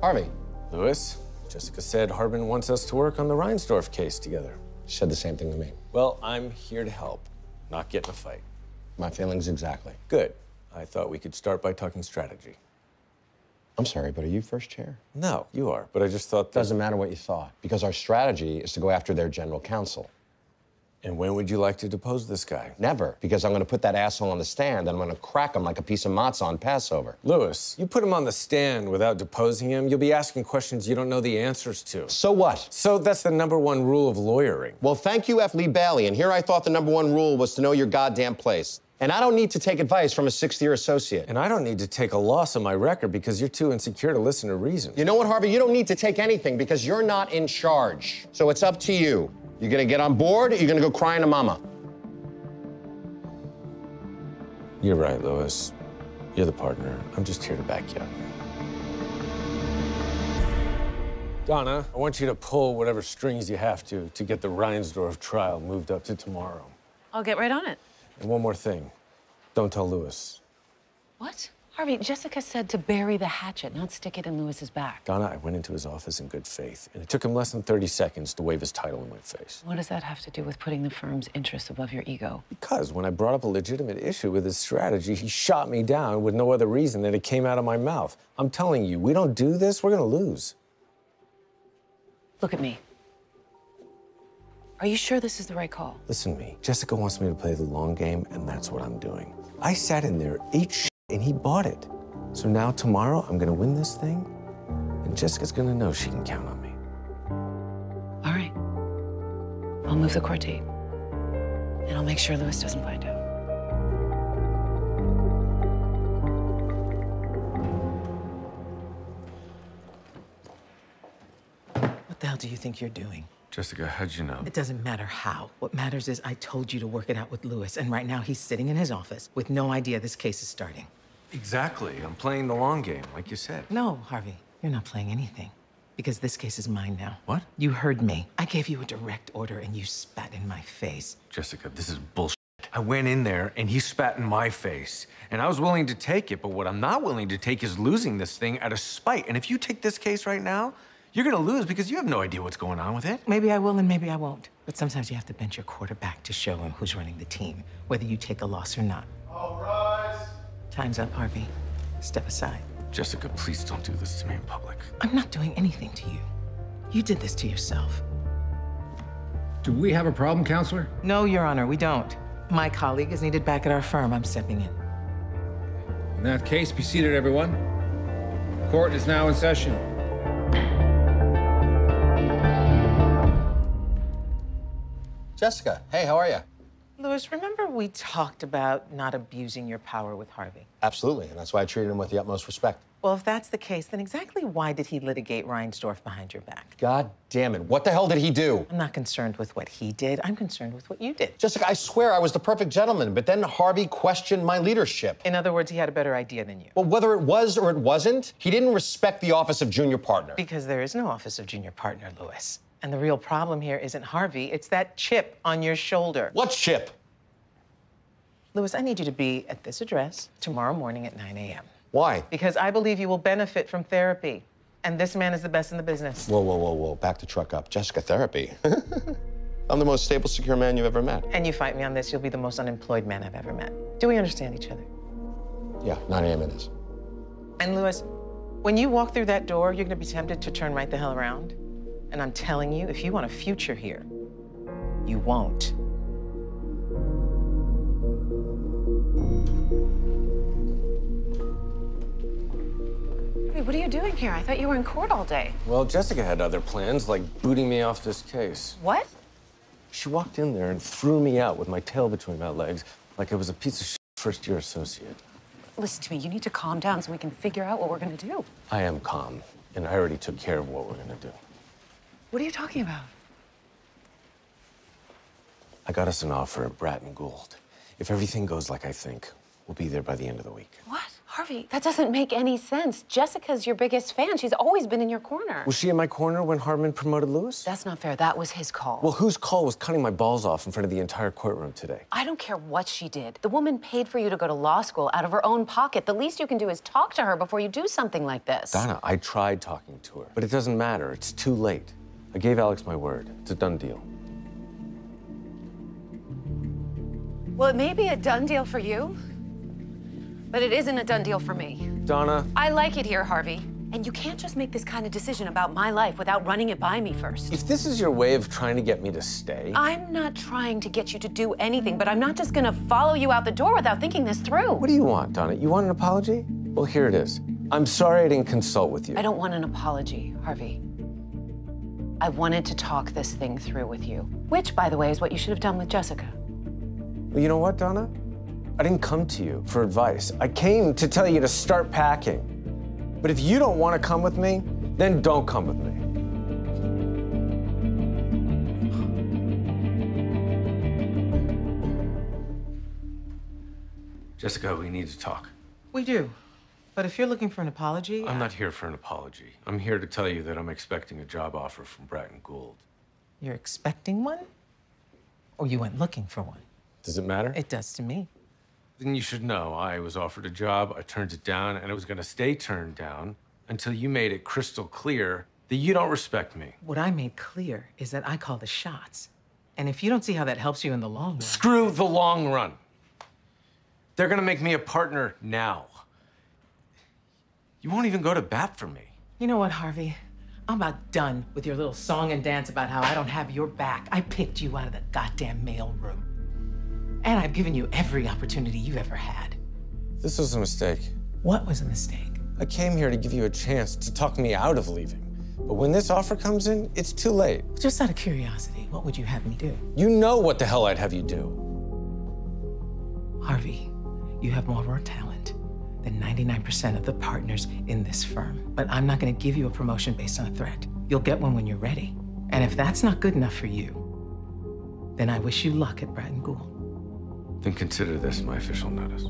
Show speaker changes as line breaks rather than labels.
Harvey.
Louis, Jessica said Hardman wants us to work on the Reinsdorf case together.
She said the same thing to me.
Well, I'm here to help, not get in a fight.
My feelings exactly.
Good. I thought we could start by talking strategy.
I'm sorry, but are you first chair?
No, you are, but I just thought that...
Doesn't matter what you thought, because our strategy is to go after their general counsel.
And when would you like to depose this guy?
Never, because I'm going to put that asshole on the stand and I'm going to crack him like a piece of matzah on Passover.
Louis, you put him on the stand without deposing him, you'll be asking questions you don't know the answers to.
So what?
So that's the number one rule of lawyering.
Well, thank you, F. Lee Bailey. And here I thought the number one rule was to know your goddamn place. And I don't need to take advice from a sixth year associate.
And I don't need to take a loss on my record because you're too insecure to listen to reason.
You know what, Harvey? You don't need to take anything because you're not in charge. So it's up to you. You're gonna get on board or you're gonna go crying to mama.
You're right, Louis. You're the partner. I'm just here to back you up. Donna, I want you to pull whatever strings you have to to get the Reinsdorf trial moved up to tomorrow.
I'll get right on it.
And one more thing. Don't tell Louis.
What? Harvey, Jessica said to bury the hatchet, not stick it in Louis's back.
Donna, I went into his office in good faith, and it took him less than 30 seconds to wave his title in my face.
What does that have to do with putting the firm's interests above your ego?
Because when I brought up a legitimate issue with his strategy, he shot me down with no other reason than it came out of my mouth. I'm telling you, we don't do this, we're gonna lose.
Look at me. Are you sure this is the right call?
Listen to me. Jessica wants me to play the long game, and that's what I'm doing. I sat in there, ate shit, and he bought it. So now tomorrow, I'm gonna win this thing, and Jessica's gonna know she can count on me.
All right. I'll move the court date. And I'll make sure Louis doesn't find out.
What the hell do you think you're doing?
Jessica, how'd you know?
It doesn't matter how. What matters is I told you to work it out with Louis, and right now he's sitting in his office with no idea this case is starting.
Exactly. I'm playing the long game, like you said.
No, Harvey, you're not playing anything. Because this case is mine now.
What?
You heard me. I gave you a direct order and you spat in my face.
Jessica, this is bullshit. I went in there and he spat in my face. And I was willing to take it, but what I'm not willing to take is losing this thing out of spite. And if you take this case right now, you're gonna lose because you have no idea what's going on with it.
Maybe I will and maybe I won't. But sometimes you have to bench your quarterback to show him who's running the team, whether you take a loss or not.
All rise.
Time's up, Harvey. Step aside.
Jessica, please don't do this to me in public.
I'm not doing anything to you. You did this to yourself.
Do we have a problem, counselor?
No, Your Honor, we don't. My colleague is needed back at our firm. I'm stepping in.
In that case, be seated, everyone. Court is now in session.
Jessica, hey, how are you?
Louis, remember we talked about not abusing your power with Harvey?
Absolutely, and that's why I treated him with the utmost respect.
Well, if that's the case, then exactly why did he litigate Reinsdorf behind your back?
God damn it, what the hell did he do?
I'm not concerned with what he did. I'm concerned with what you did.
Jessica, I swear I was the perfect gentleman, but then Harvey questioned my leadership.
In other words, he had a better idea than you.
Well, whether it was or it wasn't, he didn't respect the office of junior partner.
Because there is no office of junior partner, Louis. And the real problem here isn't Harvey, it's that chip on your shoulder.
What chip?
Louis, I need you to be at this address tomorrow morning at 9 a.m.
Why?
Because I believe you will benefit from therapy. And this man is the best in the business.
Whoa, whoa, whoa, whoa. Back the truck up. Jessica, therapy. I'm the most stable, secure man you've ever met.
And you fight me on this, you'll be the most unemployed man I've ever met. Do we understand each other?
Yeah, 9 a.m. it is.
And Louis, when you walk through that door, you're gonna be tempted to turn right the hell around. And I'm telling you, if you want a future here, you won't.
Hey, what are you doing here? I thought you were in court all day.
Well, Jessica had other plans, like booting me off this case.
What?
She walked in there and threw me out with my tail between my legs like I was a piece of shit first year associate.
Listen to me. You need to calm down so we can figure out what we're going to do.
I am calm, and I already took care of what we're gonna do.
What are you talking about?
I got us an offer at Bratton Gould. If everything goes like I think, we'll be there by the end of the week.
What? Harvey, that doesn't make any sense. Jessica's your biggest fan. She's always been in your corner.
Was she in my corner when Hardman promoted Louis?
That's not fair. That was his call.
Well, whose call was cutting my balls off in front of the entire courtroom today?
I don't care what she did. The woman paid for you to go to law school out of her own pocket. The least you can do is talk to her before you do something like this.
Donna, I tried talking to her, but it doesn't matter. It's too late. I gave Alex my word. It's a done deal.
Well, it may be a done deal for you, but it isn't a done deal for me.
Donna,
I like it here, Harvey. And you can't just make this kind of decision about my life without running it by me first.
if this is your way of trying to get me to stay,
I'm not trying to get you to do anything, but I'm not just gonna follow you out the door without thinking this through.
what do you want, Donna? You want an apology? Well, here it is. I'm sorry I didn't consult with you.
I don't want an apology, Harvey. I wanted to talk this thing through with you, which, by the way, is what you should have done with Jessica.
Well, you know what, Donna? I didn't come to you for advice. I came to tell you to start packing. But if you don't want to come with me, then don't come with me.
Jessica, we need to talk.
We do. But if you're looking for an apology,
I'm not here for an apology. I'm here to tell you that I'm expecting a job offer from Bratton Gould.
you're expecting one? Or you went looking for one?
Does it matter?
It does to me.
Then you should know I was offered a job, I turned it down, and it was gonna stay turned down until you made it crystal clear that you don't respect me.
What I made clear is that I call the shots. And if you don't see how that helps you in the long run,
Screw the long run. They're gonna make me a partner now. You won't even go to bat for me.
you know what, Harvey? I'm about done with your little song and dance about how I don't have your back. I picked you out of the goddamn mail room. And I've given you every opportunity you've ever had.
This was a mistake.
What was a mistake?
I came here to give you a chance to talk me out of leaving. But when this offer comes in, it's too late.
Just out of curiosity, what would you have me do?
You know what the hell I'd have you do.
Harvey, you have more raw talent than 99% of the partners in this firm. But I'm not going to give you a promotion based on a threat. You'll get one when you're ready. And if that's not good enough for you, then I wish you luck at Bratton Gould.
Then consider this my official notice.